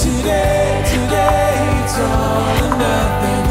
Today, today, it's all or nothing.